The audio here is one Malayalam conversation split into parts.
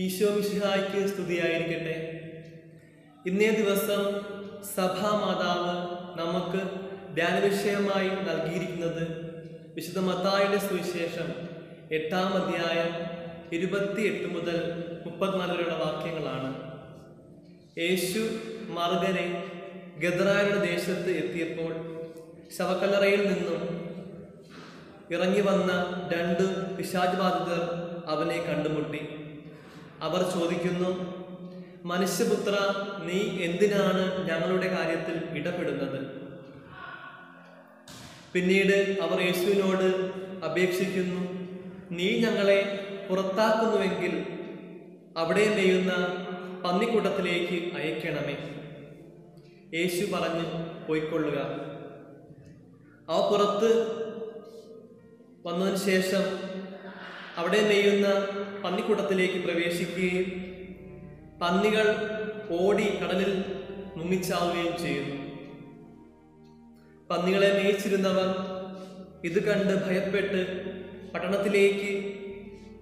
ഈശോ വിശുഹായ്ക്ക് സ്തുതിയായിരിക്കട്ടെ. ഇന്നേ ദിവസം സഭാമാതാവ് നമുക്ക് ധ്യാനവിഷയമായി നൽകിയിരിക്കുന്നത് വിശുദ്ധ മത്തായുടെ സുവിശേഷം എട്ടാം അധ്യായം ഇരുപത്തിയെട്ട് മുതൽ മുപ്പത്തിനാല് വരെയുള്ള വാക്യങ്ങളാണ്. യേശു മറുകരെ ഗദറായുടെ ദേശത്ത് എത്തിയപ്പോൾ ശവക്കല്ലറയിൽ നിന്നും ഇറങ്ങി വന്ന രണ്ട് പിശാചബാധിതർ അവനെ കണ്ടുമുട്ടി. അവർ ചോദിക്കുന്നു മനുഷ്യപുത്ര നീ എന്തിനാണ് ഞങ്ങളുടെ കാര്യത്തിൽ ഇടപെടുന്നത്? പിന്നീട് അവർ യേശുവിനോട് അപേക്ഷിക്കുന്നു നീ ഞങ്ങളെ പുറത്താക്കുന്നുവെങ്കിൽ അവിടെ നെയ്യുന്ന പന്നിക്കൂട്ടത്തിലേക്ക് അയക്കണമേ. യേശു പറഞ്ഞ് പോയിക്കൊള്ളുക. അവ പുറത്ത് വന്നതിന് ശേഷം അവിടെ നെയ്യുന്ന പന്നിക്കൂട്ടത്തിലേക്ക് പ്രവേശിക്കുകയും പന്നികൾ ഓടി കടലിൽ മുങ്ങിച്ചാവുകയും ചെയ്യുന്നു. പന്നികളെ മേയിച്ചിരുന്നവർ ഇത് കണ്ട് ഭയപ്പെട്ട് പട്ടണത്തിലേക്ക്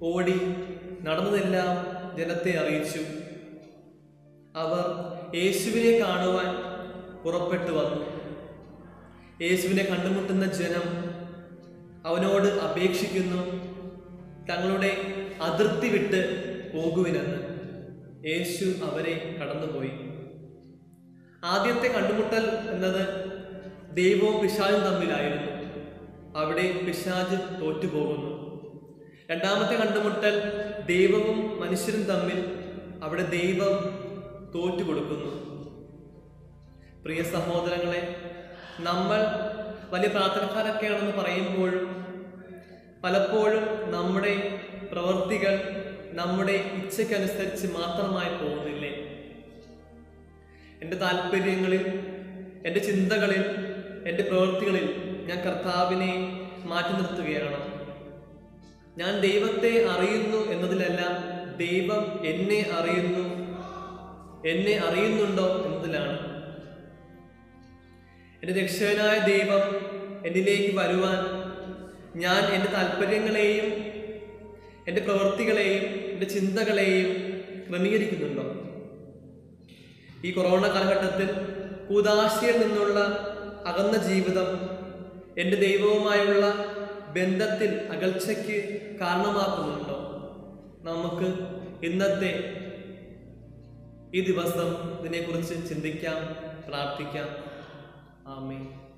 ഓടി നടന്നതെല്ലാം ജനത്തെ അറിയിച്ചു. അവർ യേശുവിനെ കാണുവാൻ പുറപ്പെട്ടു വന്നു. യേശുവിനെ കണ്ടുമുട്ടുന്ന ജനം അവനോട് അപേക്ഷിക്കുന്നു തങ്ങളുടെ അതിർത്തി വിട്ട് പോകുവിനെന്ന് യേശു അവരെ കടന്നുപോയി. ആദ്യത്തെ കണ്ടുമുട്ടൽ എന്നത് ദൈവവും പിശാചും തമ്മിലായിരുന്നു. അവിടെ പിശാജ് തോറ്റുപോകുന്നു. രണ്ടാമത്തെ കണ്ടുമുട്ടൽ ദൈവവും മനുഷ്യരും തമ്മിൽ അവിടെ ദൈവം തോറ്റു കൊടുക്കുന്നു പ്രിയ സഹോദരങ്ങളെ നമ്മൾ വലിയ പ്രാർത്ഥനക്കാരൊക്കെയാണെന്ന് പറയുമ്പോഴും പലപ്പോഴും നമ്മുടെ പ്രവൃത്തികൾ നമ്മുടെ ഇച്ഛയ്ക്കനുസരിച്ച് മാത്രമായി പോകുന്നില്ലേ? എന്റെ താല്പര്യങ്ങളിൽ എന്റെ ചിന്തകളിൽ എന്റെ പ്രവൃത്തികളിൽ ഞാൻ കർത്താവിനെ മാറ്റി നിർത്തുകയാണ്. ഞാൻ ദൈവത്തെ അറിയുന്നു എന്നതിലല്ല ദൈവം എന്നെ അറിയുന്നു എന്നെ അറിയുന്നുണ്ടോ എന്നതിലാണ്. എന്റെ രക്ഷകനായ ദൈവം എന്നിലേക്ക് വരുവാൻ ഞാൻ എന്റെ താല്പര്യങ്ങളെയും എന്റെ പ്രവൃത്തികളെയും എന്റെ ചിന്തകളെയും ക്രമീകരിക്കുന്നുണ്ടോ? ഈ കൊറോണ കാലഘട്ടത്തിൽ കൂതാശയിൽ നിന്നുള്ള അകന്ന ജീവിതം എന്റെ ദൈവവുമായുള്ള ബന്ധത്തിൽ അകൽച്ചയ്ക്ക് കാരണമാക്കുന്നുണ്ടോ? നമുക്ക് ഇന്നത്തെ ഈ ദിവസം ഇതിനെക്കുറിച്ച് ചിന്തിക്കാം പ്രാർത്ഥിക്കാം. ആമേ